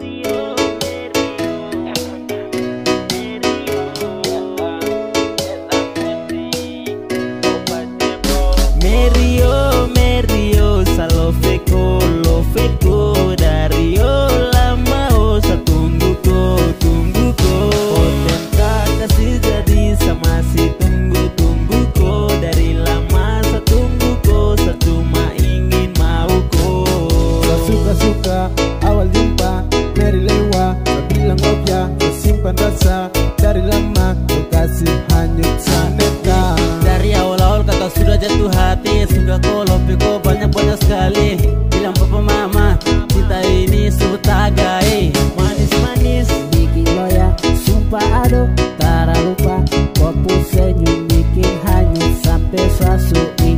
Yeah. senyum bikin hanyut sampai suasu ini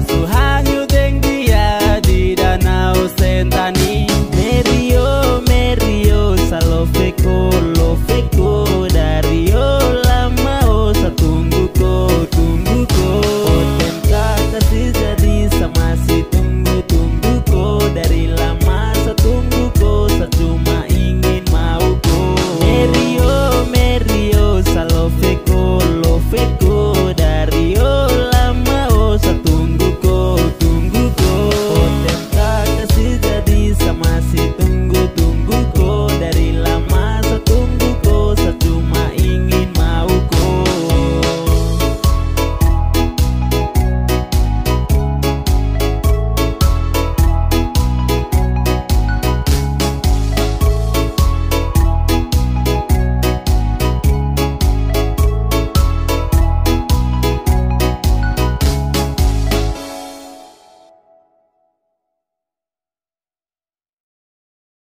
so high.